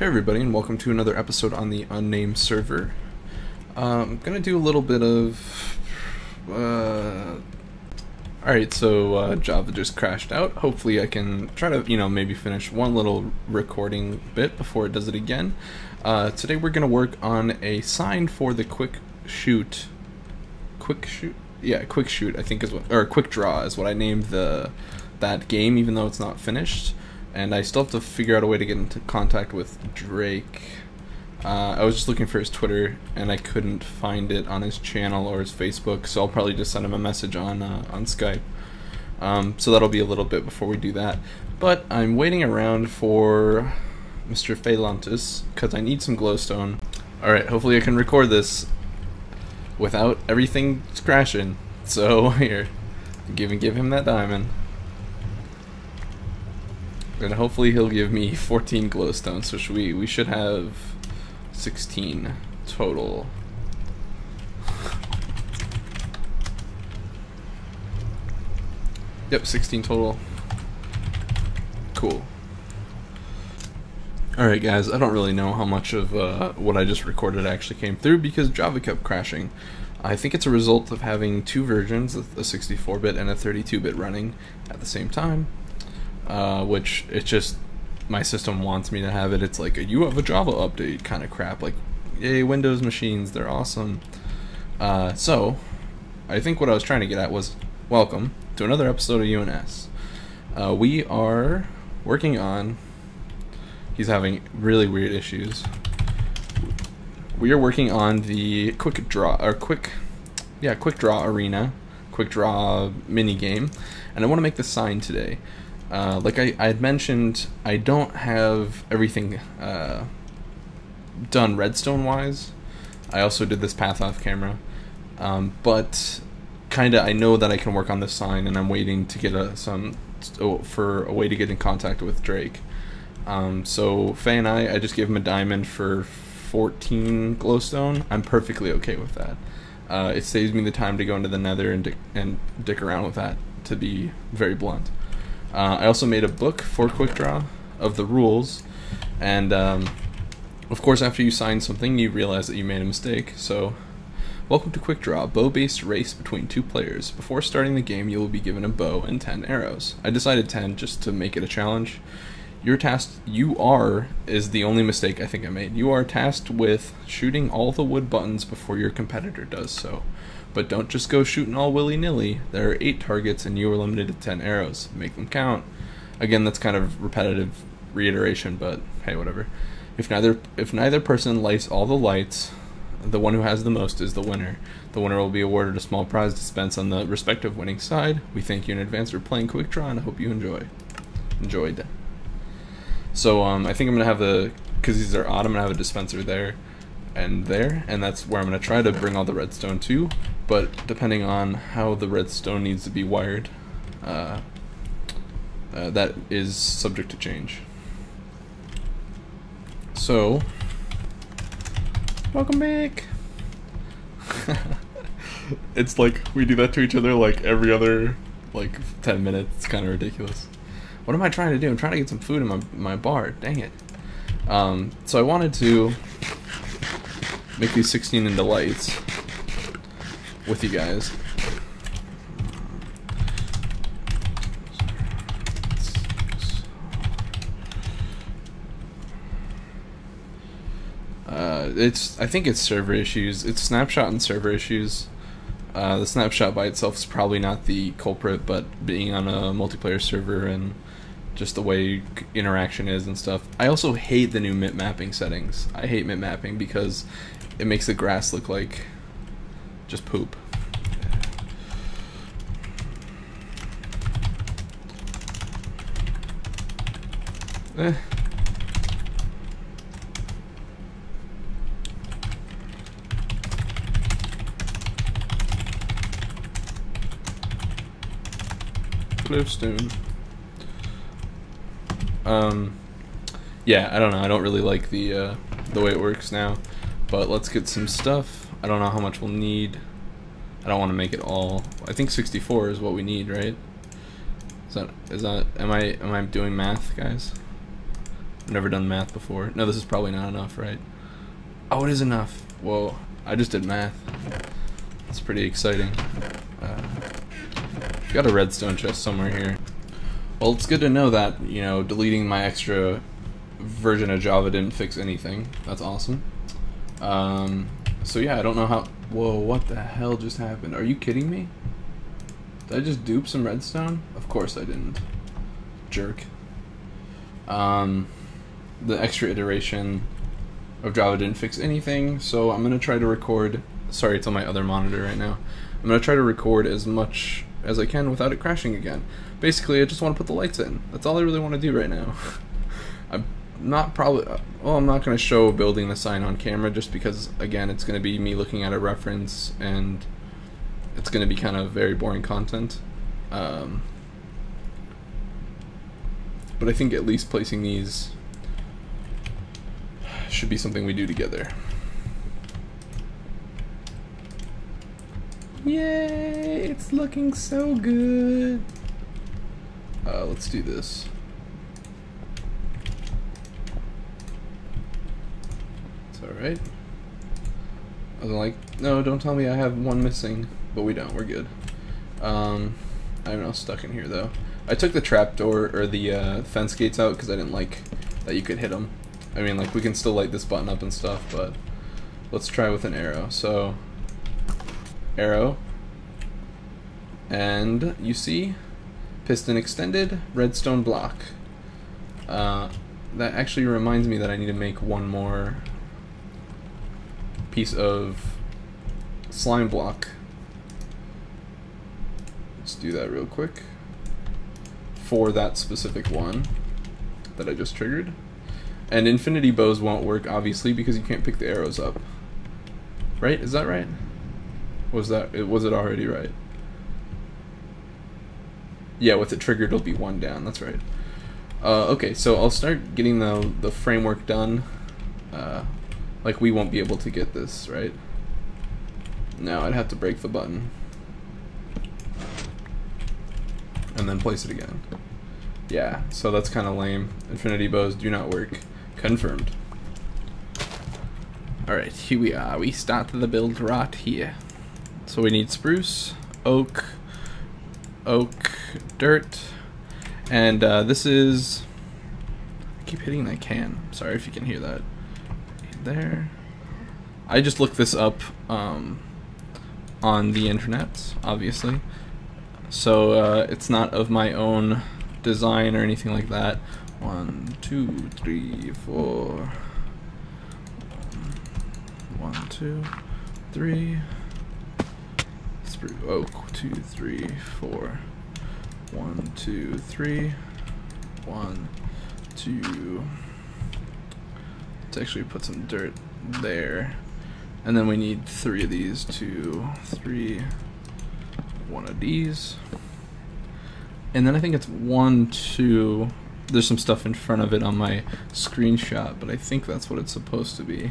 Hey everybody, and welcome to another episode on the unnamed server. I'm gonna do a little bit of. Uh... Alright, so uh, Java just crashed out. Hopefully, I can try to, you know, maybe finish one little recording bit before it does it again. Uh, today, we're gonna work on a sign for the quick shoot. Quick shoot? Yeah, quick shoot, I think is what. Or quick draw is what I named the that game, even though it's not finished and I still have to figure out a way to get into contact with Draykke. Uh, I was just looking for his Twitter, and I couldn't find it on his channel or his Facebook, so I'll probably just send him a message on uh, on Skype. Um, so that'll be a little bit before we do that. But I'm waiting around for Mr. Phaylontis because I need some glowstone. All right, hopefully I can record this without everything crashing. So here, give give him that diamond. And hopefully he'll give me 14 glowstones, should we, we should have 16 total. Yep, 16 total. Cool. Alright guys, I don't really know how much of uh, what I just recorded actually came through because Java kept crashing. I think it's a result of having two versions, a 64-bit and a 32-bit running at the same time uh, which it's just my system wants me to have it. It's like a, you have a Java update kind of crap. Like, yay, Windows machines, they're awesome. Uh, so, I think what I was trying to get at was welcome to another episode of UNS. Uh, we are working on. He's having really weird issues. We are working on the quick draw or quick, yeah, quick draw arena, quick draw mini game, and I want to make the sign today. Uh, like I, I had mentioned, I don't have everything uh, done redstone wise. I also did this path off camera, um, but kind of I know that I can work on this sign, and I'm waiting to get a, some oh, for a way to get in contact with Draykke. Um, so Faye and I, I just gave him a diamond for 14 glowstone. I'm perfectly okay with that. Uh, it saves me the time to go into the Nether and and dick around with that. To be very blunt. Uh, I also made a book for Quick Draw of the rules, and um, of course, after you sign something, you realize that you made a mistake. So, welcome to Quick Draw, bow-based race between two players. Before starting the game, you will be given a bow and ten arrows. I decided ten just to make it a challenge. Your task, you are, is the only mistake I think I made. You are tasked with shooting all the wood buttons before your competitor does so. But don't just go shooting all willy nilly. There are eight targets and you are limited to ten arrows. Make them count. Again, that's kind of repetitive reiteration, but hey, whatever. If neither if neither person lights all the lights, the one who has the most is the winner. The winner will be awarded a small prize dispense on the respective winning side. We thank you in advance for playing Quick Draw and I hope you enjoy. Enjoyed. So um, I think I'm gonna have the because these are odd. I'm gonna have a dispenser there and there, and that's where I'm gonna try to bring all the redstone to but depending on how the redstone needs to be wired, uh, uh, that is subject to change. So, welcome back. it's like we do that to each other like every other like 10 minutes. It's kind of ridiculous. What am I trying to do? I'm trying to get some food in my, my bar. Dang it. Um, so I wanted to make these 16 into lights with you guys. Uh, it's I think it's server issues. It's snapshot and server issues. Uh, the snapshot by itself is probably not the culprit, but being on a multiplayer server and just the way interaction is and stuff. I also hate the new mip mapping settings. I hate mip mapping because it makes the grass look like just poop. Eh. Glowstone. Um, yeah, I don't know. I don't really like the uh, the way it works now, but let's get some stuff. I don't know how much we'll need. I don't want to make it all. I think 64 is what we need, right? Is that is that am I am I doing math, guys? I've never done math before. No, this is probably not enough, right? Oh, it is enough. Whoa, I just did math. It's pretty exciting. Uh, got a redstone chest somewhere here. Well, it's good to know that, you know, deleting my extra version of Java didn't fix anything. That's awesome. Um, so yeah, I don't know how... Whoa, what the hell just happened? Are you kidding me? Did I just dupe some redstone? Of course I didn't. Jerk. Um, the extra iteration of Java didn't fix anything, so I'm going to try to record... Sorry, it's on my other monitor right now. I'm going to try to record as much as I can without it crashing again. Basically, I just want to put the lights in. That's all I really want to do right now. I'm not probably... Well, I'm not going to show building the sign on camera just because, again, it's going to be me looking at a reference and it's going to be kind of very boring content. Um, but I think at least placing these should be something we do together. Yay! It's looking so good. Uh, let's do this. It's alright. I was like, no, don't tell me I have one missing. But we don't, we're good. Um, I'm now stuck in here though. I took the trapdoor, or the uh, fence gates out because I didn't like that you could hit them. I mean, like, we can still light this button up and stuff, but let's try with an arrow. So, arrow, and you see, piston extended, redstone block. Uh, that actually reminds me that I need to make one more piece of slime block. Let's do that real quick. For that specific one that I just triggered. And infinity bows won't work, obviously, because you can't pick the arrows up. Right? Is that right? Was that was it already right? Yeah, with it triggered, it'll be one down. That's right. Uh, okay, so I'll start getting the the framework done. Uh, like we won't be able to get this right. No, I'd have to break the button and then place it again. Yeah, so that's kind of lame. Infinity bows do not work. Confirmed. Alright, here we are. We start the build right here. So we need spruce, oak, oak, dirt, and uh, this is... I keep hitting that can. Sorry if you can hear that. There. I just looked this up um, on the internet, obviously. So uh, it's not of my own design or anything like that. One, two, three, four. One, two, three. Spruce oak, two, three, four. One, two, three. One, two. Let's actually put some dirt there. And then we need three of these, two, three, one of these. And then I think it's one, two, there's some stuff in front of it on my screenshot, but I think that's what it's supposed to be.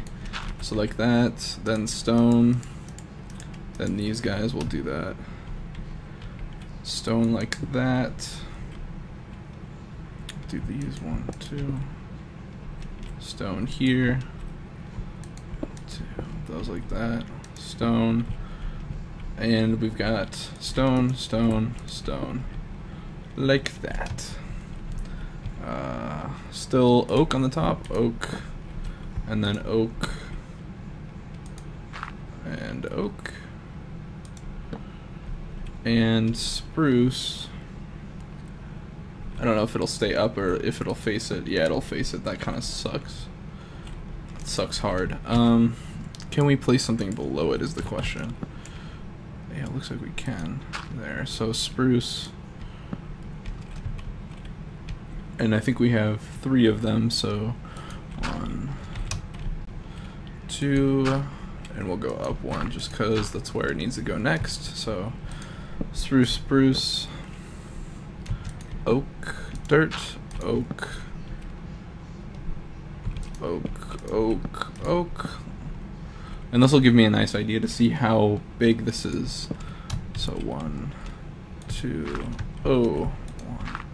So like that, then stone, then these guys will do that. Stone like that. Do these one, two. Stone here. Those like that. Stone. And we've got stone, stone, stone. Like that. Uh, still oak on the top, oak, and then oak, and oak, and spruce. I don't know if it'll stay up or if it'll face it. Yeah, it'll face it. That kind of sucks. It sucks hard. Um, can we place something below it is the question. Yeah, it looks like we can. There. So spruce and I think we have three of them, so one, two, and we'll go up one just because that's where it needs to go next. So spruce, spruce, oak dirt, oak, oak, oak, oak. And this will give me a nice idea to see how big this is. So one, two, oh, one,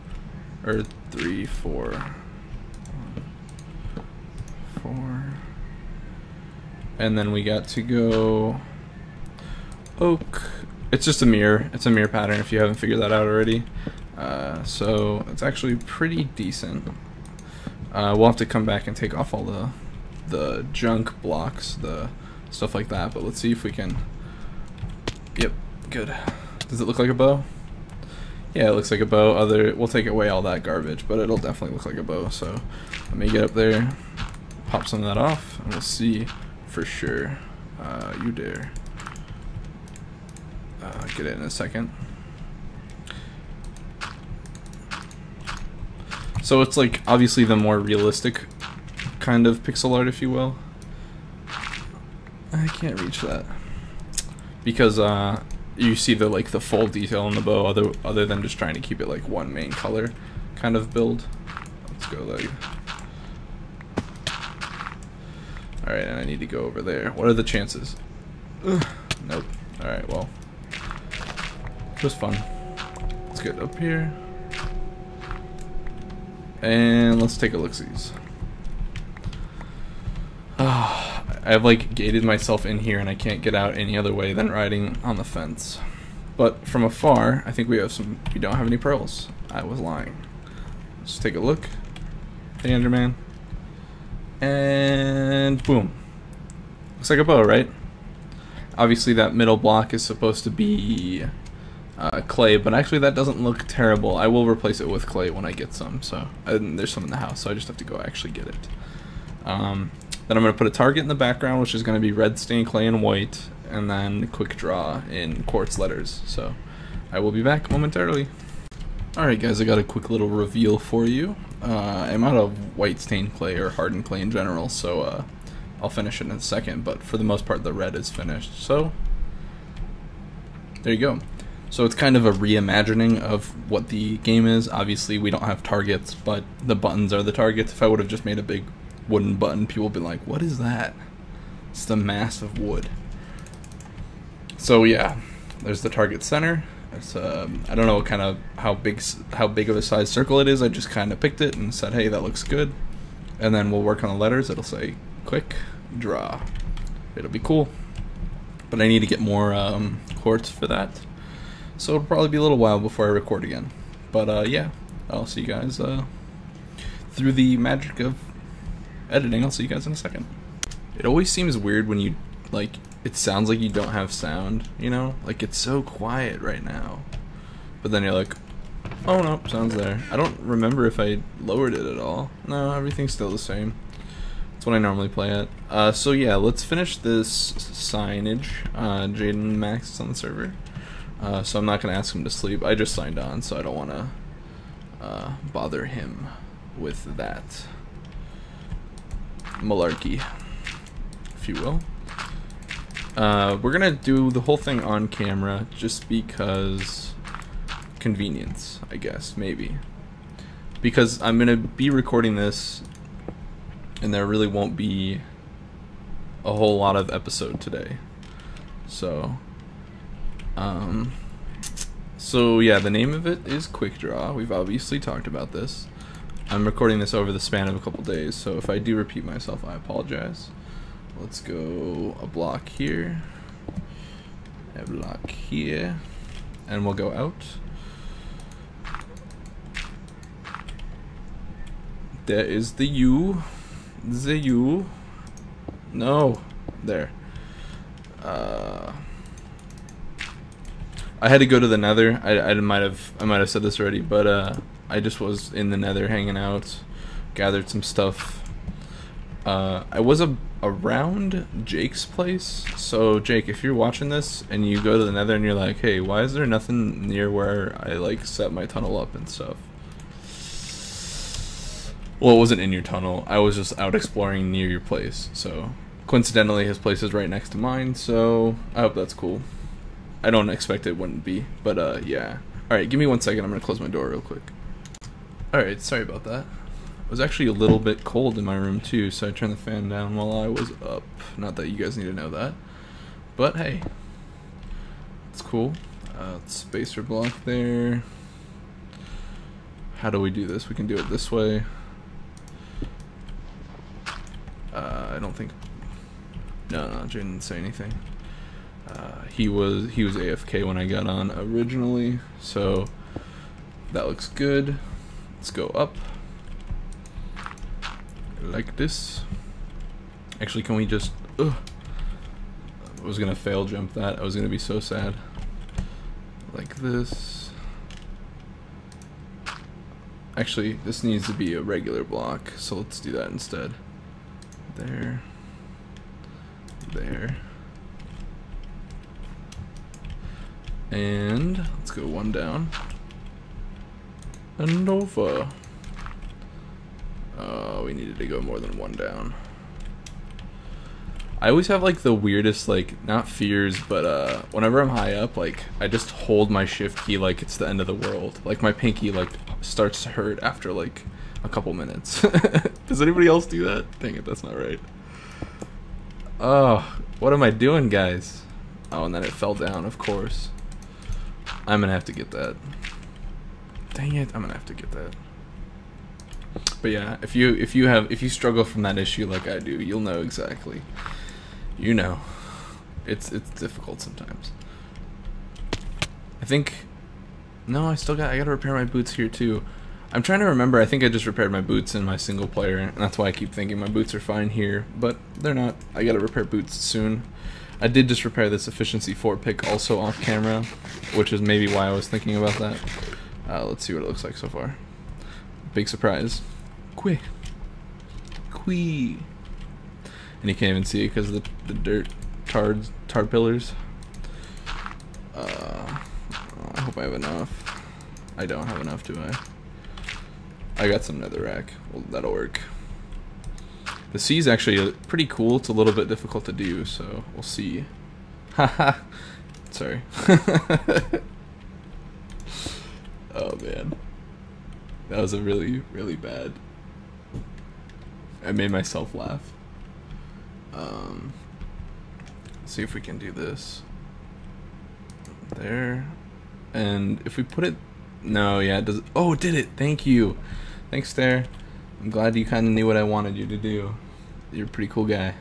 or three, four, one, four. And then we got to go oak. It's just a mirror. It's a mirror pattern if you haven't figured that out already. Uh, so it's actually pretty decent. Uh, we'll have to come back and take off all the the junk blocks, the stuff like that. But let's see if we can. Yep, good. Does it look like a bow? Yeah, it looks like a bow. Other, we'll take away all that garbage, but it'll definitely look like a bow. So let me get up there, pop some of that off, and we'll see for sure. Uh, you dare. Uh, get it in a second. So it's like obviously the more realistic kind of pixel art, if you will. I can't reach that because uh, you see the like the full detail on the bow, other other than just trying to keep it like one main color kind of build. Let's go like. All right, and I need to go over there. What are the chances? Ugh, nope. All right, well, was fun. Let's get up here. And let's take a look-sees. Ah, I've like gated myself in here and I can't get out any other way than riding on the fence. But from afar, I think we have some, we don't have any pearls. I was lying. Let's take a look. Hey Enderman. And boom. Looks like a bow, right? Obviously that middle block is supposed to be uh, clay, but actually that doesn't look terrible. I will replace it with clay when I get some. So there's some in the house, so I just have to go actually get it. Um, then I'm going to put a target in the background, which is going to be red stained clay and white, and then quick draw in quartz letters. So I will be back momentarily. Alright guys, I got a quick little reveal for you. Uh, I'm out of white stained clay or hardened clay in general, so uh, I'll finish it in a second, but for the most part the red is finished. So, there you go. So it's kind of a reimagining of what the game is. Obviously, we don't have targets, but the buttons are the targets. If I would have just made a big wooden button, people would be like, "What is that?" It's the mass of wood. So yeah, there's the target center. It's um, I don't know what kind of how big how big of a size circle it is. I just kind of picked it and said, "Hey, that looks good." And then we'll work on the letters. It'll say "quick draw." It'll be cool. But I need to get more um, quartz for that. So it'll probably be a little while before I record again. But uh, yeah, I'll see you guys uh, through the magic of editing. I'll see you guys in a second. It always seems weird when you, like, it sounds like you don't have sound, you know? Like, it's so quiet right now. But then you're like, oh no, sounds there. I don't remember if I lowered it at all. No, everything's still the same. That's what I normally play at. Uh, so yeah, let's finish this signage. Uh, Jaden Max is on the server. Uh, so I'm not going to ask him to sleep. I just signed on, so I don't want to uh, bother him with that malarkey, if you will. Uh, we're going to do the whole thing on camera just because convenience, I guess, maybe. Because I'm going to be recording this and there really won't be a whole lot of episode today. So um, so yeah, the name of it is Quick Draw. We've obviously talked about this. I'm recording this over the span of a couple days, so if I do repeat myself, I apologize. Let's go a block here, a block here, and we'll go out. There is the U, the U. No, there. Uh, I had to go to the Nether. I, I might have I might have said this already, but uh, I just was in the Nether hanging out, gathered some stuff. Uh, I was a, around Jake's place, so Jake, if you're watching this and you go to the Nether and you're like, "Hey, why is there nothing near where I like set my tunnel up and stuff?" Well, it wasn't in your tunnel. I was just out exploring near your place. So, coincidentally, his place is right next to mine. So, I hope that's cool. I don't expect it wouldn't be, but uh, yeah. All right, give me one second. I'm gonna close my door real quick. All right, sorry about that. It was actually a little bit cold in my room too, so I turned the fan down while I was up. Not that you guys need to know that, but hey, it's cool. Uh, spacer block there. How do we do this? We can do it this way. Uh, I don't think No, no, Jane didn't say anything. Uh, he was he was AFK when I got on originally, so that looks good. Let's go up like this. Actually, can we just? Ugh. I was gonna fail jump that. I was gonna be so sad. Like this. Actually, this needs to be a regular block, so let's do that instead. There. There. And let's go one down. And over. Oh, we needed to go more than one down. I always have like the weirdest like not fears, but uh whenever I'm high up, like I just hold my shift key like it's the end of the world. Like my pinky like starts to hurt after like a couple minutes. Does anybody else do that? Dang it, that's not right. Oh, what am I doing, guys? Oh, and then it fell down, of course. I'm gonna have to get that. Dang it, I'm gonna have to get that. But yeah, if you if you have if you struggle from that issue like I do, you'll know exactly. You know, it's it's difficult sometimes. I think. No, I still got I got to repair my boots here too. I'm trying to remember. I think I just repaired my boots in my single player, and that's why I keep thinking my boots are fine here, but they're not. I got to repair boots soon. I did just repair this efficiency 4 pick also off camera, which is maybe why I was thinking about that. Uh, let's see what it looks like so far. Big surprise. Qui. Qui. And you can't even see it because of the, the dirt tar, tar pillars. Uh, I hope I have enough. I don't have enough, do I? I got some netherrack. Well, that'll work. The C is actually pretty cool. It's a little bit difficult to do, so we'll see. Haha. Sorry. oh man. That was a really, really bad. I made myself laugh. Um, see if we can do this. There. And if we put it... No, yeah, it does... Oh, it did it! Thank you! Thanks, Stair. I'm glad you kind of knew what I wanted you to do. You're a pretty cool guy.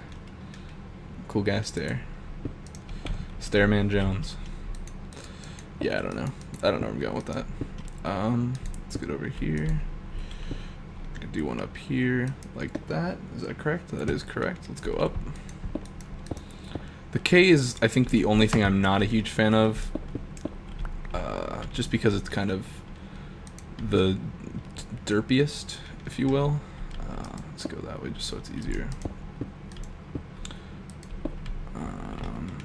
Cool guy, Stair. Stairman Jones. Yeah, I don't know. I don't know where I'm going with that. Um, let's get over here. I can do one up here, like that. Is that correct? That is correct. Let's go up. The K is, I think, the only thing I'm not a huge fan of. Uh, just because it's kind of the derpiest, if you will. Let's go that way just so it's easier. Um,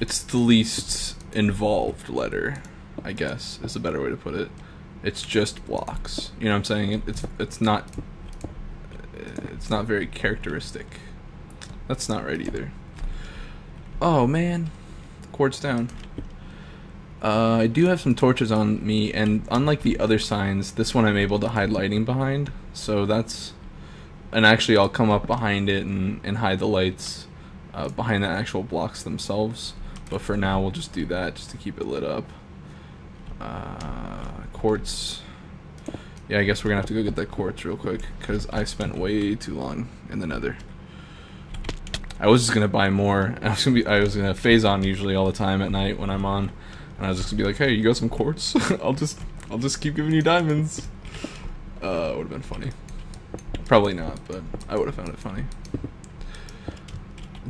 it's the least involved letter, I guess, is a better way to put it. It's just blocks. You know what I'm saying? It's it's not it's not very characteristic. That's not right either. Oh man, quartz down. Uh, I do have some torches on me, and unlike the other signs, this one I'm able to hide lighting behind. So that's, and actually I'll come up behind it and, and hide the lights uh, behind the actual blocks themselves. But for now, we'll just do that just to keep it lit up. Uh, quartz. Yeah, I guess we're gonna have to go get that quartz real quick because I spent way too long in the Nether. I was just gonna buy more. I was gonna be. I was gonna phase on usually all the time at night when I'm on and I was just gonna be like, "Hey, you got some quartz? I'll just, I'll just keep giving you diamonds." Uh, would have been funny. Probably not, but I would have found it funny.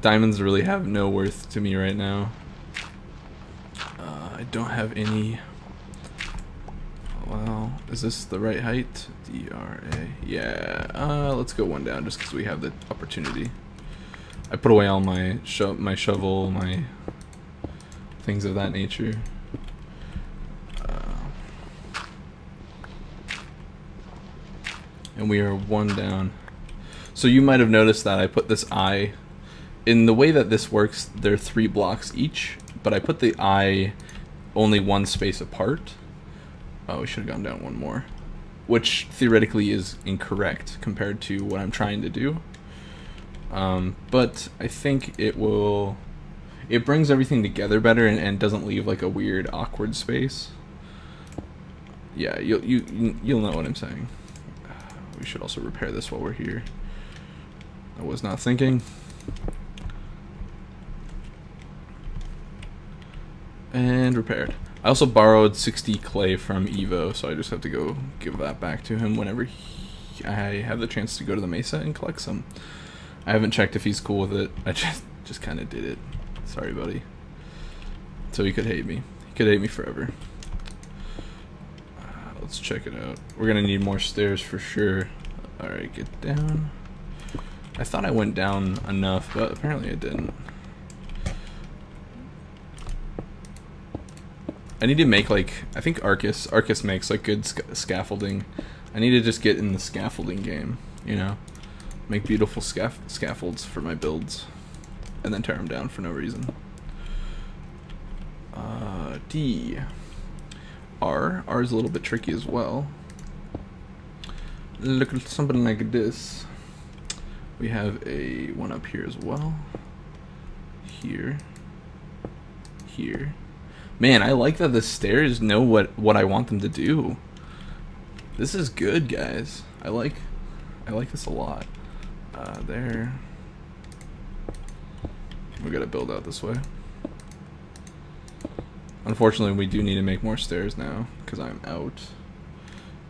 Diamonds really have no worth to me right now. Uh, I don't have any. Well, is this the right height? D R A. Yeah. Uh, let's go one down just because we have the opportunity. I put away all my sho my shovel, my things of that nature. And we are one down. So you might have noticed that I put this eye in the way that this works. There are three blocks each, but I put the eye only one space apart. Oh, we should have gone down one more, which theoretically is incorrect compared to what I'm trying to do. Um, but I think it will. It brings everything together better and, and doesn't leave like a weird, awkward space. Yeah, you'll you you'll know what I'm saying we should also repair this while we're here. I was not thinking. And repaired. I also borrowed 60 clay from Evo, so I just have to go give that back to him whenever he, I have the chance to go to the Mesa and collect some. I haven't checked if he's cool with it. I just just kind of did it. Sorry, buddy. So he could hate me. He could hate me forever. Let's check it out. We're gonna need more stairs for sure. Alright, get down. I thought I went down enough, but apparently I didn't. I need to make like I think Arcus Arcus makes like good sc scaffolding. I need to just get in the scaffolding game, you know, make beautiful scaff scaffolds for my builds, and then tear them down for no reason. Uh, D. R. R is a little bit tricky as well. Look at something like this. We have a one up here as well. Here. Here. Man, I like that the stairs know what, what I want them to do. This is good, guys. I like I like this a lot. Uh, there. We gotta build out this way. Unfortunately, we do need to make more stairs now, because I'm out.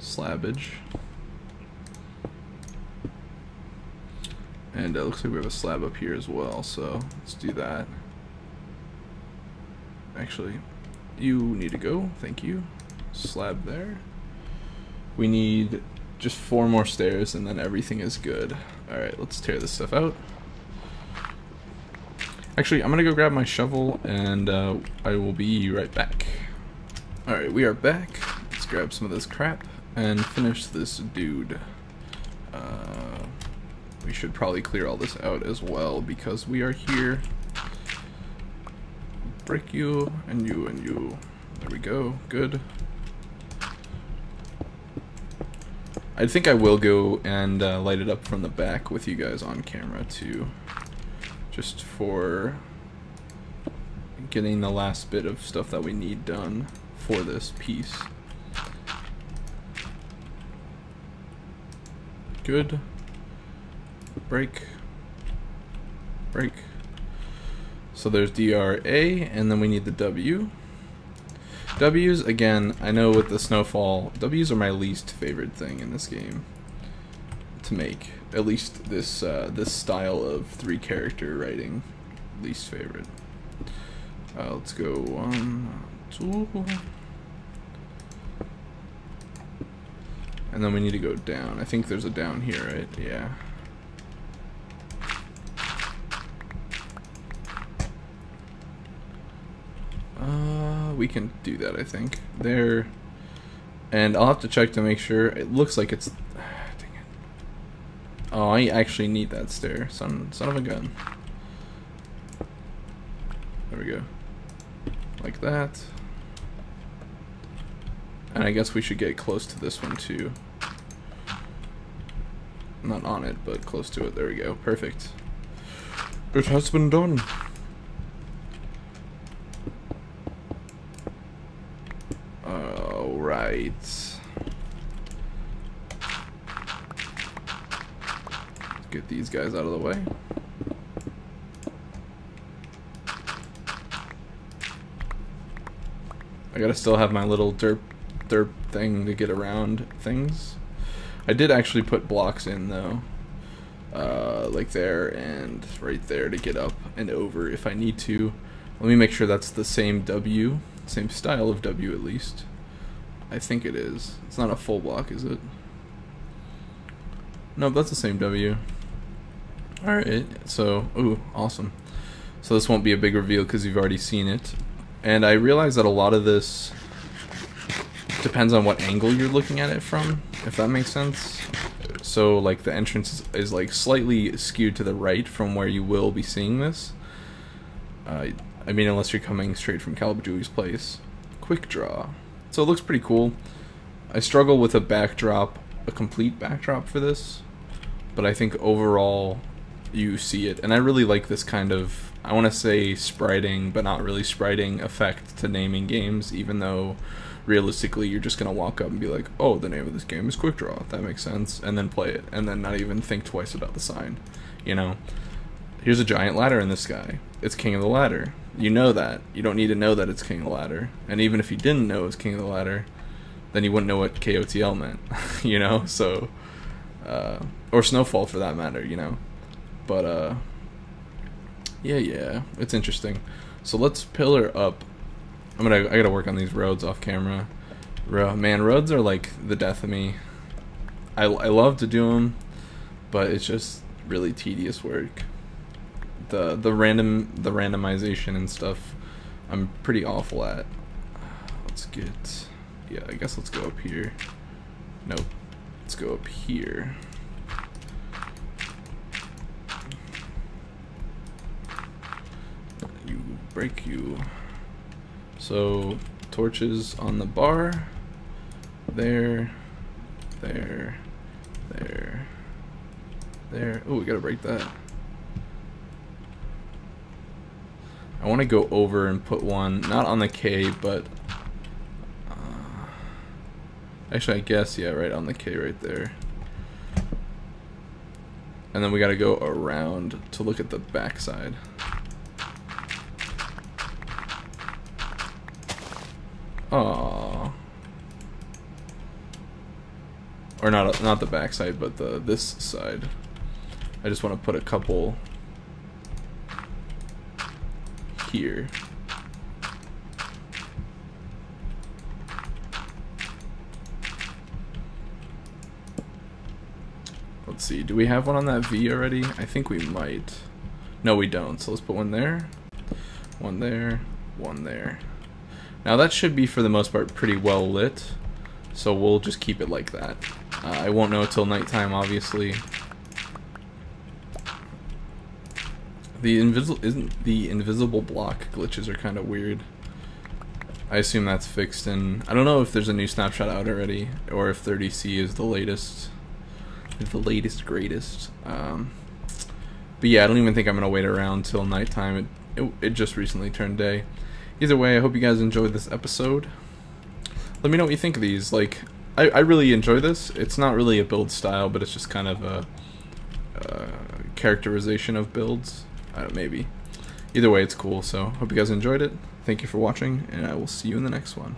Slabbage. And it looks like we have a slab up here as well, so let's do that. Actually, you need to go, thank you. Slab there. We need just four more stairs and then everything is good. Alright, let's tear this stuff out. Actually, I'm gonna go grab my shovel and uh, I will be right back. Alright, we are back. Let's grab some of this crap and finish this dude. Uh, we should probably clear all this out as well because we are here. Break you and you and you. There we go. Good. I think I will go and uh, light it up from the back with you guys on camera too. Just for getting the last bit of stuff that we need done for this piece. Good. Break. Break. So there's DRA, and then we need the W. W's, again, I know with the snowfall, W's are my least favorite thing in this game to make. At least this uh, this style of three character writing, least favorite. Uh, let's go one, two. And then we need to go down. I think there's a down here, right? Yeah. we can do that, I think. There. And I'll have to check to make sure. It looks like it's... Oh, I actually need that stair. Son, son of a gun. There we go. Like that. And I guess we should get close to this one too. Not on it, but close to it. There we go. Perfect. It has been done. right. Get these guys out of the way. I gotta still have my little derp derp thing to get around things. I did actually put blocks in though. Uh, like there and right there to get up and over if I need to. Let me make sure that's the same W, same style of W at least. I think it is. It's not a full block, is it? No, that's the same W. Alright, so, ooh, awesome. So this won't be a big reveal because you've already seen it. And I realize that a lot of this depends on what angle you're looking at it from, if that makes sense. So, like, the entrance is, is like, slightly skewed to the right from where you will be seeing this. Uh, I mean, unless you're coming straight from Kalabajooie's place. Quick draw. So it looks pretty cool. I struggle with a backdrop, a complete backdrop for this, but I think overall you see it. And I really like this kind of, I want to say spriting, but not really spriting effect to naming games, even though realistically you're just going to walk up and be like, oh, the name of this game is Quick Draw. That makes sense. And then play it, and then not even think twice about the sign. You know? Here's a giant ladder in the sky. It's King of the Ladder. you know that. You don't need to know that it's King of the Ladder. And even if you didn't know it was King of the Ladder, then you wouldn't know what KOTL meant, you know? So, uh, or Snowfall for that matter, you know? But, uh, yeah, yeah, it's interesting. So let's pillar up. I'm gonna, I gotta work on these roads off camera. Man, roads are like the death of me. I, I love to do them, but it's just really tedious work. The the random the randomization and stuff, I'm pretty awful at. Let's get, yeah, I guess let's go up here. Nope, let's go up here. You break you. So torches on the bar. There, there, there, there. Oh, we gotta break that. I want to go over and put one, not on the K, but... Uh, actually, I guess, yeah, right on the K right there. And then we gotta go around to look at the backside. Aww. Or not not the back side, but the this side. I just want to put a couple here. Let's see, do we have one on that V already? I think we might. No, we don't, so let's put one there, one there, one there. Now that should be, for the most part, pretty well lit, so we'll just keep it like that. Uh, I won't know until nighttime, obviously. The invisible isn't the invisible block glitches are kind of weird. I assume that's fixed and I don't know if there's a new snapshot out already or if 30C is the latest the latest greatest. Um, but yeah, I don't even think I'm gonna wait around till nighttime. It, it it just recently turned day. Either way, I hope you guys enjoyed this episode. Let me know what you think of these. Like, I, I really enjoy this. It's not really a build style, but it's just kind of a, a characterization of builds. Uh, maybe. Either way, it's cool. So, hope you guys enjoyed it. Thank you for watching, and I will see you in the next one.